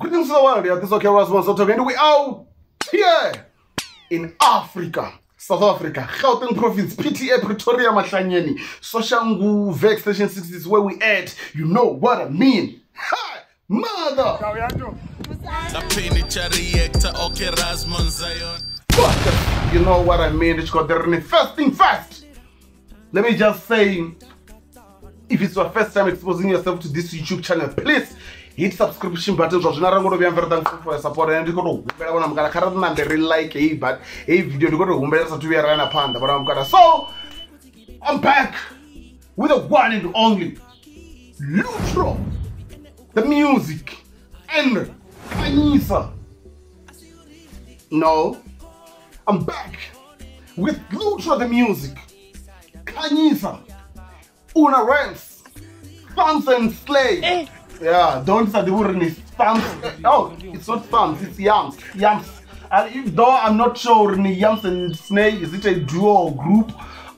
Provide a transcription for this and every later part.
Greetings to the world, yeah, this is okay, Rasmus Otobe, and we out here in Africa, South Africa, Gauteng province, PTA, Pretoria, Mahlanyeni, Soshangu, Vex Station 6 is where we at. You know what I mean. Ha! Mother! Kapini reactor okay Rasmus Zion Fuck! You know what I mean. It's got the first thing first. Let me just say, if it's your first time exposing yourself to this YouTube channel, please hit subscription button zwa zwino rango to vhuya mfere thankful for support ane ndi khou tou humbela vhona mukana kharali ri nambe ri like heyi but heyi video ndi khou tou humbela ri sathu vhuya ra na phanḓa vhona mukana so i'm back with the one and only lutro. The music and kanyisa no i'm back with lutro the music kanyisa una rams thumbs and slay. Eh. Yeah don't say the word is thumbs oh it's not thumbs it's yams yams. And if, though i'm not sure ni yams and snake is it a duo or group?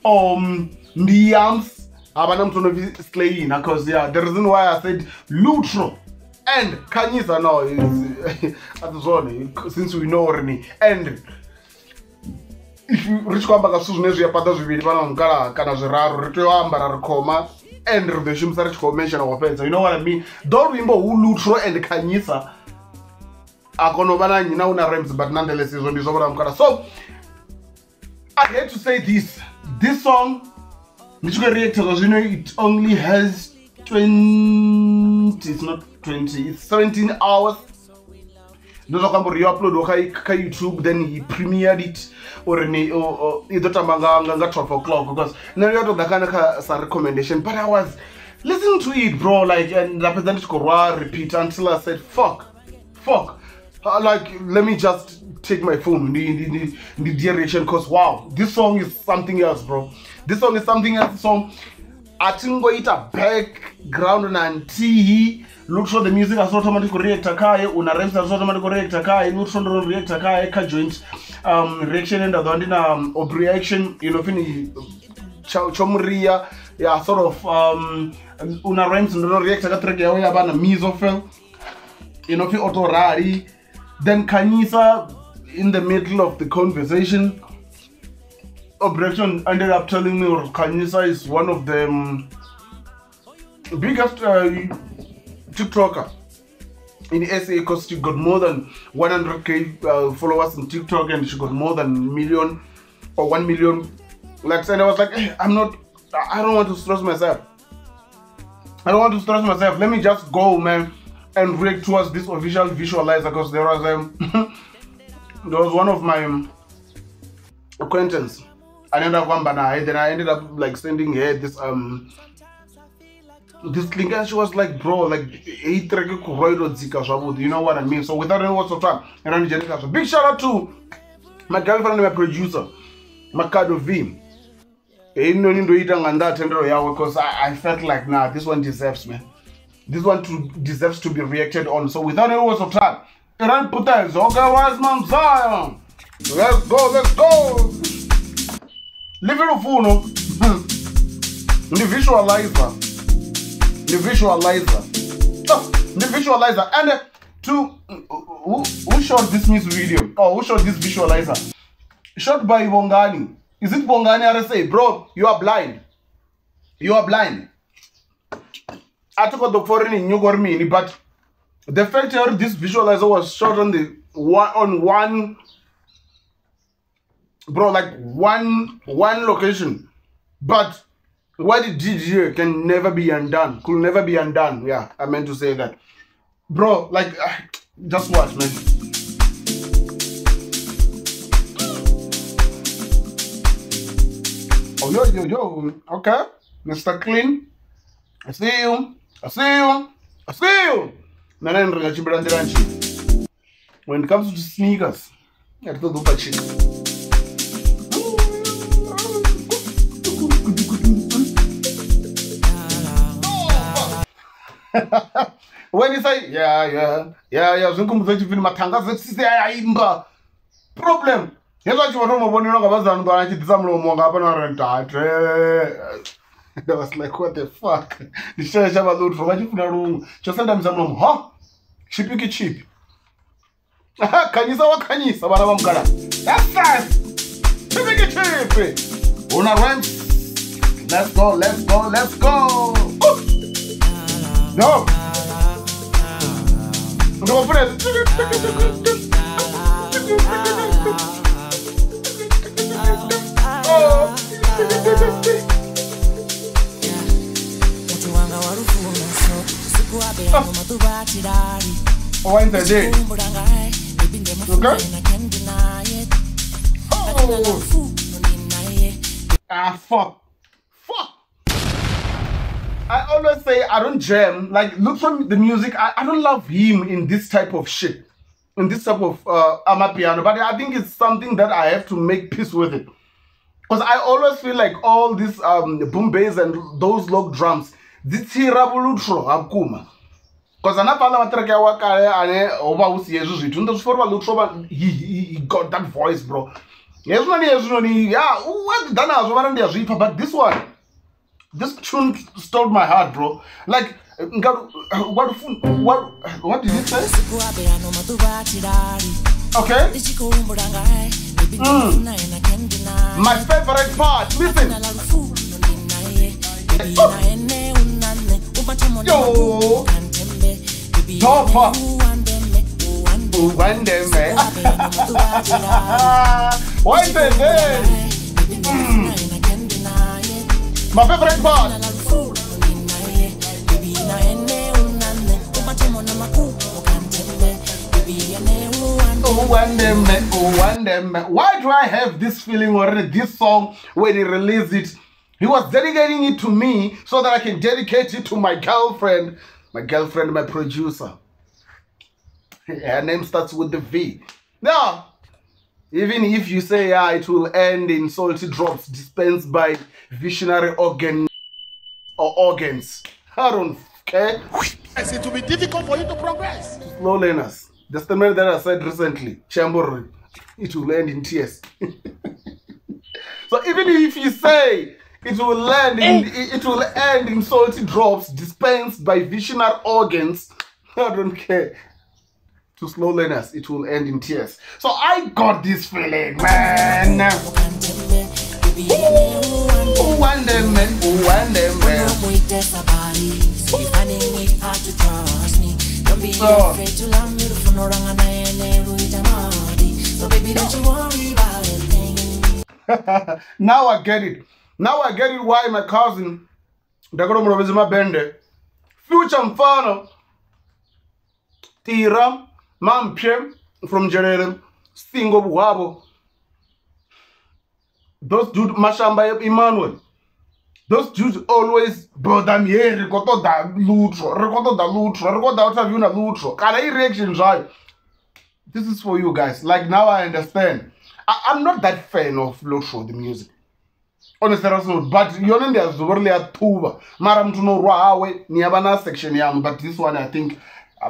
Um the yams. Havana muthu unovi slayina because yeah the reason why i said Lutroo and Khanyisa no is atizvone since we know rini and if you- khou amba nga zwithu zwine zwi a fhaṱa zwivhili vhana mukala kana zwiraru ri tea u ambara and ri ḓo shumisa ri tshi khou menshona ngo fhedza. You know what i mean? Though luimbo hu lutro and khanyisa. A kona u vha na nnyi na una rams but nonetheless izwo ndi zwo vhona mukala so i hate to say this. This song ndi tshi khou reacta zwa zwino it only has 20 it's not 20 it's 17 hours ndozva kwamba uri youploadwa kayoutube then he premiered it or idotamba nga 12 o'clock because nayo yatodakana ka sa recommendation but i was listening to it bro like ndapedza ndichikorwa repeat until i said fuck fuck. Uh, like let me just take my phone the the direction because wow this song is something else bro. This song is something else so atingoita background nantihi look the music has automatic reactor. Kaye una reps has automatic reactor. Kaye look the reactor. Ka joint um reaction and the ndina um, obreaction you know fini chomria yeah sort of um una rhymes ndo reactor ka track yawe yabana misofel you know fi autorari then kanyisa in the middle of the conversation. Obreaction ended up telling me Kanisa is one of the um, biggest uh, TikToker in SA because she got more than 100k uh, followers on TikTok and she got more than million or 1 million likes. And I was like, "Eh, I'm not, I don't want to stress myself. I don't want to stress myself. Let me just go, man, and react towards this official visualizer because there was um, there was one of my acquaintance anaenda one naye then i ended up like sending her this um this and she was like bro like zvavudi you know what i mean? So without any words of time randijenikazvo big shout out to my girlfriend and my producer makado v. Einoni ndoita nga ndaa tendero yawe because I, i felt like nah this one deserves man. This one to, deserves to be reacted on. So without any words of time iran putes okay wise man zion. Let's go let's go. Live lufuno. Ndi visualizer ndi visualizer. Oh, ndi visualizer. And uh, to who, who shot this music video? Oh who shot this visualizer? Shot by bongani. Is it bongani rsa bro you are blind. You are blind. Atikodo foreign nyuko ri mini but the fact that this visualizer was shot on the one on one bro like one one location. But what it did here can never be undone? Could never be undone. Yeah i meant to say that. Bro like uh, just watch man. Oh yo yo yo. Okay. Mr clean. I see you. I see you. I see you. When it comes to sneakers yatitodupa chika wenisa ya ya ya ya zwi nkumbudza tshipfini mathanga sepsis a imba problem. Hezwa tshi vhathu mavonelo nga vhazanu ṱwana tshi ḓisa mulomo wanga hafhano are date I was like what the fuck? Ndi tshitele tsha vhaḽuthu vha tshi funa luṅwe. Tsho sendamisa mulomo ha tshipiki tshipi khanyisa wa khanyisa vhana vha mukala tshipiki tshipi hu na rent let's go let's go let's go. Não! Não oferece! Oh, I entendi. Okay? Oh. Ah, fuck. I always say I don't jam. Like, look from the music. I, I don't love him in this type of shit. In this type of uh, Amapiano. But I think it's something that I have to make peace with it. Because I always feel like all these um, boom bass and those log drums, this here revolution akuma. Because anaphala matrack ya wakale ane oba usi yezu zvitu ndo zviforwa Lutroo he, he, got that voice bro. Yezvinoni yezvinoni yeah wadzidha nazvo vana ndiyazvipfa but this one this tune stole my heart bro. Like what what what did you say? Okay. Naye my favorite part listen. Atagalafu noni naye ebi naye my favorite part why do i have this feeling already this song when he released it? He was dedicating it to me so that i can dedicate it to my girlfriend. My girlfriend my producer. Her name starts with the v. Now even if you say yeah it will end in salty drops dispensed by visionary organ or organs. I don't care. It will be difficult for you to progress. slow learners. The statement that i said recently chambori it will end in tears. So even if you say it will land in eh. it will end in salty drops dispensed by visionary organs i don't care to slow learners it will end in tears so i got this feeling man Oh. now I get it. Now I get it why my cousin ndakatomurobedza mabhende future mfano tira mampye from jerere singo buhwavo those dude mashamba emmanuel. Those dudes always brother mye ri khou ṱoḓa lutro ri khou ṱoḓa lutro ri khou ḓa interview na lutro kana i reaction zvayo this is for you guys. Like now i understand. I, i'm not that fan of lutro the music. Honestly rasnot but yone ndiyaziva uri liyaṱhuvha mara muthu unorwa hawe ni yava na section yamu but this one i think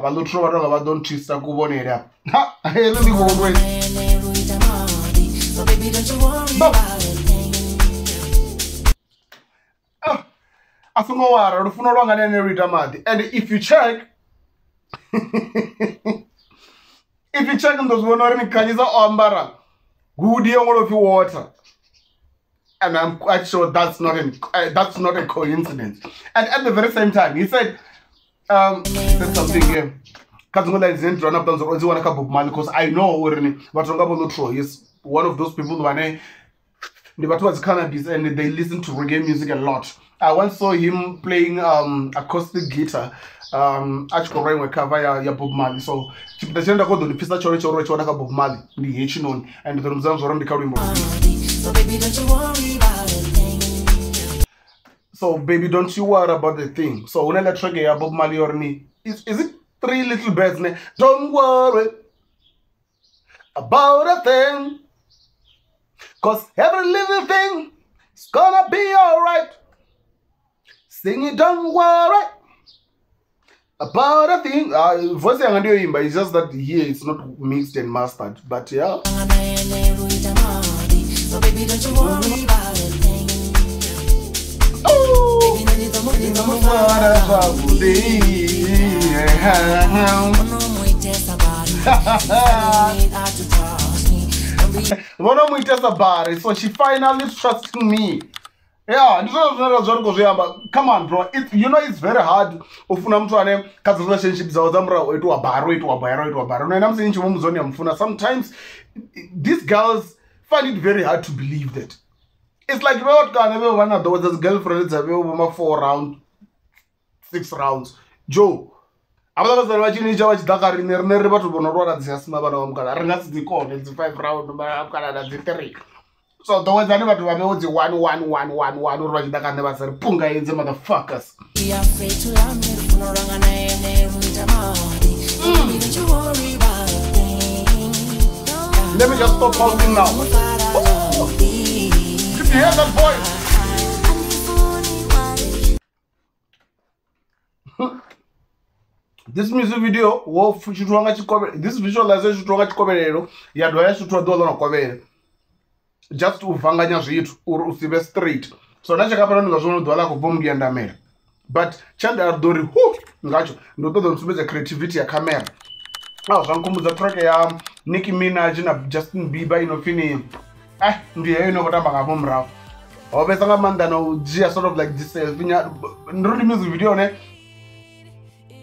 va don't twista kuvonela ha hele ndikuurwe asingowara lufuno lwanga nene luita maḓi. And if you check if you check ndozivona uri nikhanyisa o ambara hudi yongolopfi water. And i'm quite sure that's not, an, uh, that's not a coincidence. And at the very same time he said um that's something here ka dzin'we line dzine ni dzula na vutanzi ro ndzi vona ka bob mali because i know uri ni vathu va nga vono tro is one of those people vane ni vathu va dzi cannabis and they listen to reggae music a lot. I once saw him playing um acoustic guitar um a tshi khou ra iṅwe cover ya, ya bob mali so tshipiḓa tshine nda kho ḓo ni phisa tshone tsho ro tshi wana ka bob mali ndi hetshinoni and ḓo ni vhudza na zwo ro ndi kha luimbo. So baby don't you worry about the thing. So le track ya Bob Marley yorini is, is it three little birds ne? Don't worry about a thing. Cause every little thing is gonna be alright. Sing it don't worry about a thing. Uh, voice yanga ndiyoimba it's just that here it's not mixed and mastered but yeah. Ooh. Ndingamufara zvavudi. Need her to trust me. Don't be vanomuitesa bhari so she finally trusting me ya ndizvona zvinoita zvari kuzviamba come on bro. It, you know it's very hard ufuna muthu ane kadzi relationship dzavo dzamura oitwa bhari oitwa bhari oitwa bhari unoenda musinyi chivo muzoni yamufuna sometimes these girls find it very hard to believe that it's like veotkane veo vana doa dzas girlfriend dza veo voma four round six rounds? Joe avatakazana vachinitsha vachidhaka rine rine ri vatu vona ri vanadziyasima vana vamukana ri nga si dzikone dzi five round vamukana na dzi three. So dowedzani vatu vamewo dzi one one one one one uri vachidaka ne vasari punga yenze motherfuckers. Hmm. Let me just stop talking now. you hear that voice? this music video wo xitlwa nga xikovelelo this visualization xitlwa nga xikovelelo ya dwa ya xitlwa na kovele just u bvanganya zwithu uri u sive straight. So na tshikapelani zwa zwino dwa lako bva mugiyandamela but tshanḓa a ri ḓo hu ngatsho ndi u ṱoḓa creativity ya camera. A zwa nkhumbudza track ya nicki minaj na justin bieber i no pfhi eh ndio yeye nokota maka mo mrao obesa nga manda no jia sort of like diselfie nya ndirudi music video ne.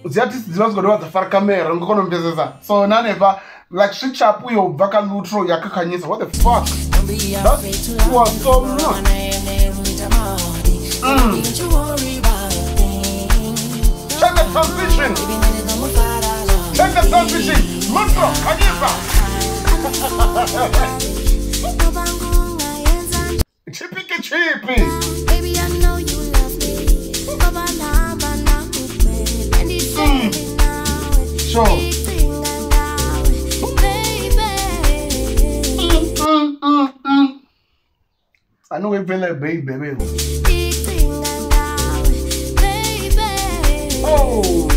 Ziartist dzino dzikodewa dzafara kamera ngokonombezesa so naneva like swichapu yo bva ka lutro yakakanyisa what the fuck? That was so much mm. check the transition. Check the transition. Lutro kanyisa Chippy chippy. Baby, I know you love me. Bana, bana, mm. Sure. Mm, mm, mm. I know we've been like baby, baby. Oh.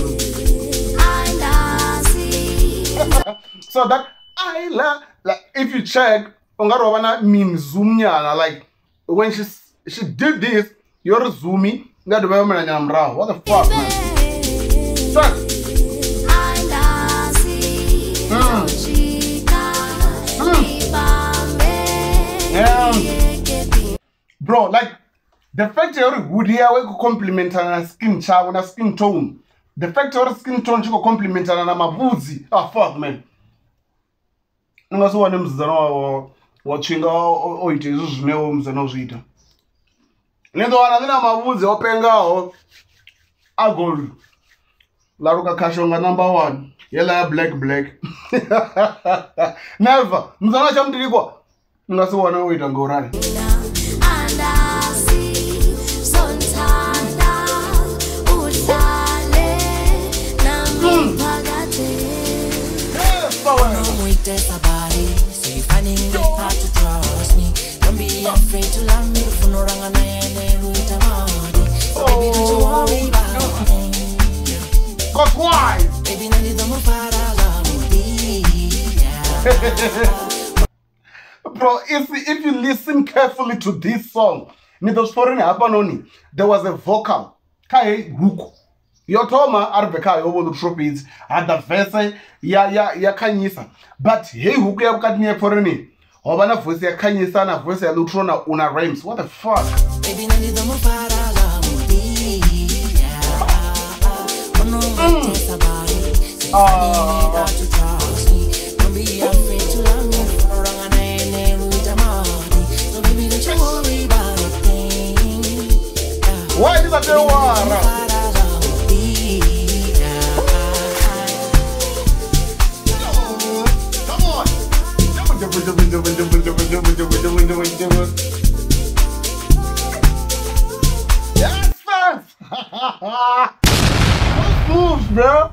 so that I love, like, if you check, ungarovana memes zoom nyana, like. When she she did this yori zumi ngadova yomenanyana muraho what the fuck man. Mm. Mm. Yeketi. bro like the fact yori hoodi yawe kucomplimentana na skin chavo na skin tone the fact yori skin tone chikocomplimentana na mavudzi ah fuck man ungasiwane muzidzana wavo wa tswinga o ita hezwi zwine wo musidzana o zwi ita. Ni ḓo wana ni na mavhudzi o pengaho a gold. Ḽa luka khasho nga number one yela ya black black. Never. Musidzana tsha mutilikwa ni nga si wane o ita ngaurali. Hmm. Desabado. be afraid to love me? Lufunoranga naye luita maodi so baby don't you worry about me. Kokwai. Baby, now you don't move out bro if, if you listen carefully to this song ni ḓo zwipfa hafhanoni there was a vocal kha hei huku yo thoma a ri bve khayo vho uri trophies ha ḓa vese ya, ya, ya khanyisa but hei huku ya vhukatini ya pfa ho vha na voice ya khanyisa na voice ya neutral na una rams what the fuck Baby, mm. uh. Why did I do water? Yes, fans. Those moves, bro.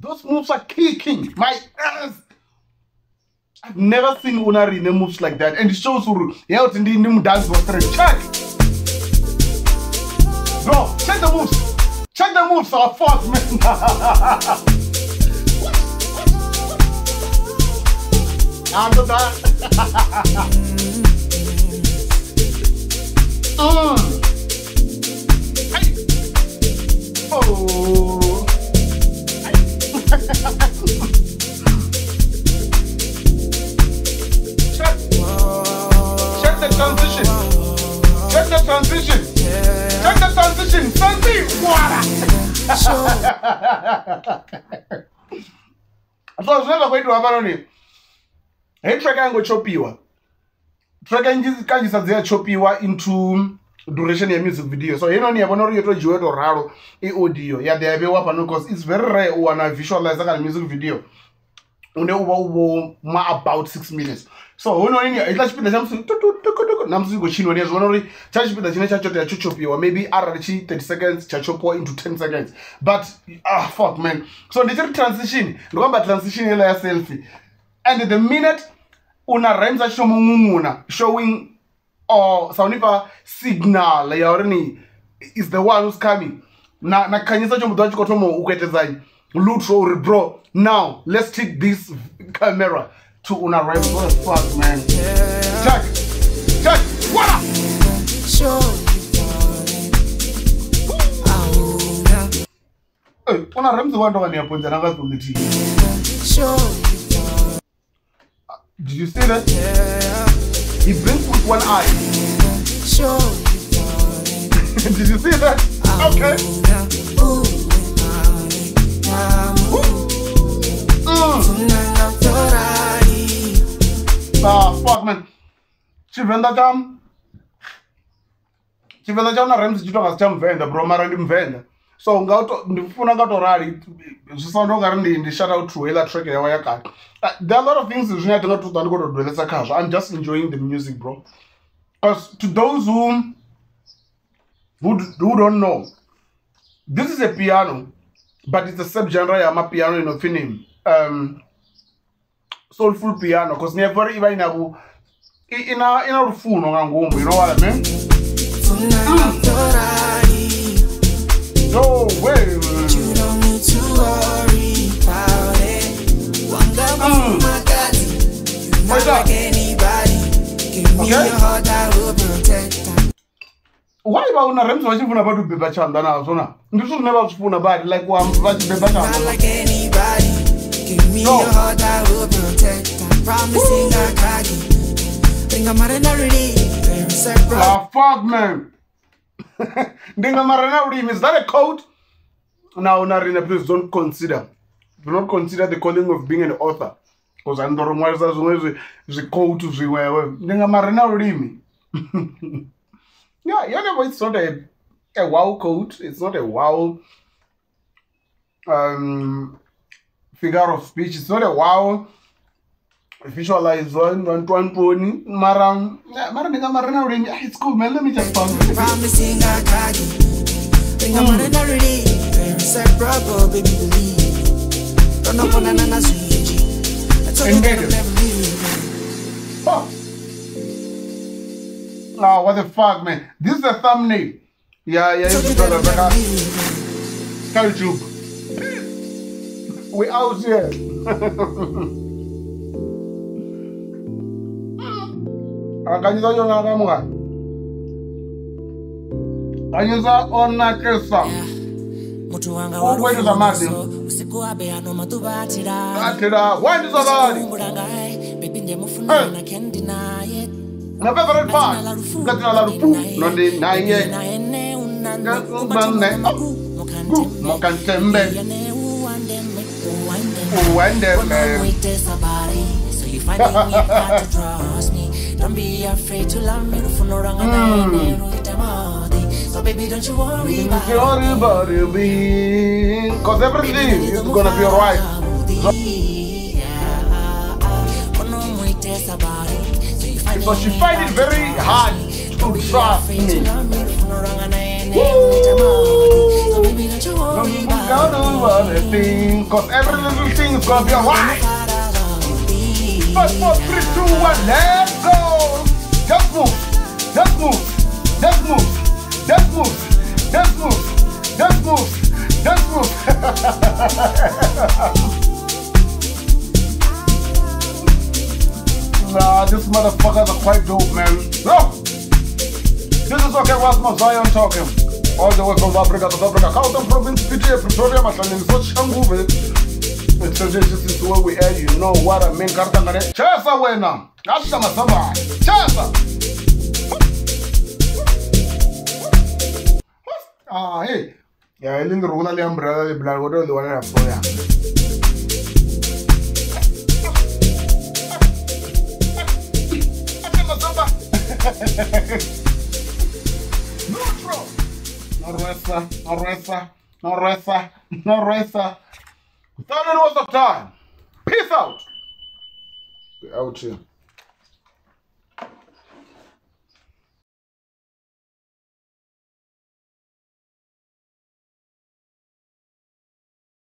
Those moves are kicking my ass. I've never seen Unarine moves like that. And it shows Uru. Yeah, it's in the new dance was Check. Bro, check the moves. Check the moves, our fuck, man. I'm the best. uh. Hey. Oh. Check. Check the transition. Check the transition. Check the transition. Something. Water. So thought I was never going to have a name. Hei track yangochopiwa track nnzhi kanzhisa dzi a chopiwa into duration yemusic video. So heinoni yavona uri yotodzhiwa yotoralo iaudio ya ḓe yavhewa pano because its very rare u wana visualizer kana music video une uva uvo ma about six minutes. So hononi hitla tshipiḓa tsha musi namusi iko chinoni ya zwivona uri tsha tshipiḓa tshine tsha chotea tsho chopiwa maybe arali tshi 30 seconds tsha chopiwa into 10 seconds. But ah, fuck man. So ndi tshi ri transition ndi kho amba transition yela ya selfie and the minute una rhymes xo mung'ung'una showing or saunipa signal ya uri ni is the one who's coming. Na na khanyisa tsho muthu a tshi khou thoma u bro now let's take this camera to una rhymes what the fuck man? Check check what up? Show. Oh, hey, una rhymes wa ndo kani yaponza Did you see that? Yeah. He blinks with one eye. Sure. Did you see that? Okay. Ah, fuck man. Chivenza cham. Chivenza cham na rhymes chitoka cham venda bro mara ndi mvenda. So nga u to- ndi funa nga to rali zwi sounda ungari ndi ndi shout out to heiḽa track yawe ya kale. Uh, there are a lot of things zwine a thi nga to ṱwa ndi khou to dwelesa khazwo. I'm just enjoying the music bro. Because to those who who, d- who don't know this is a piano but it's a sub subgenre ya mapiano inopfi ni um soulful piano. Because niyapfa uri iva ina ku i- ina ina lufuno nga ngomu you know what i mean? Tonight I'm Ferrari. No way. You don't need to worry about it. Wanga Mm. Magadi. You're not like anybody. Give me Okay. your heart, I will protect why va Una Rams vachifuna va tibeba chandza nazvo na ndi swo zvine va swi funa vari like wa- vachibeba Not chandza like anybody. Give me No. your heart, I will protect it. Promising I got you. Think I'm not really very separate. ah fuck man ndingamara na ulimi is that a code? Now narina please don't consider. Do not consider the calling of being an author. Because andoro ṅwalisa zwiṅwe zwi- zwiquote zwiṅwewe ndingamara na ulimi yeah you know it's not a a wow code it's not a wow um figure of speech it's not a wow visualize one one one pony mara mara ndingamara na ulimi Ah, it's cool man let me just find Promising I got you. Think I'm not really very separable, baby, believe. Don't know when I'm not sweet. I told you that I'm Engage. never. Oh, what the fuck, man? This is the thumbnail. Yeah, yeah, it's brother I'm never Rebecca. leaving. YouTube. We out here. akanyisa yona akamungani anyisa onakesa mutu madi atira waendisa bali bebinje ngatina la nondi naye ngakubane mukantembe uwandeme Don't be afraid to love me. Rufunuranga naene ruitamadi. So baby, don't you worry about it. Sorry about it, be Cause everything is gonna be alright. So she find it very hard to trust me. Don't gonna worry thing, cause every little thing is gonna be alright. Five, four, three, two, one, let's move, just move, just move, just move, just move, just move. Nah, this motherfuckers are quite dope, man. No! This is okay, Rasmus Zion talking. All the way from Africa, South Africa, Gauteng province, PTA, Pretoria, Mahlangeni, so Shanguve. It's just this is where we are, you know what I mean. Kartangane. Chesa wena. Asha masaba. Chesa. आहे यावेळी रुग्णालय brother blood కూడా పోయా No reza, no reza, no reza, no reza. Without any waste of time. Peace out. Out here.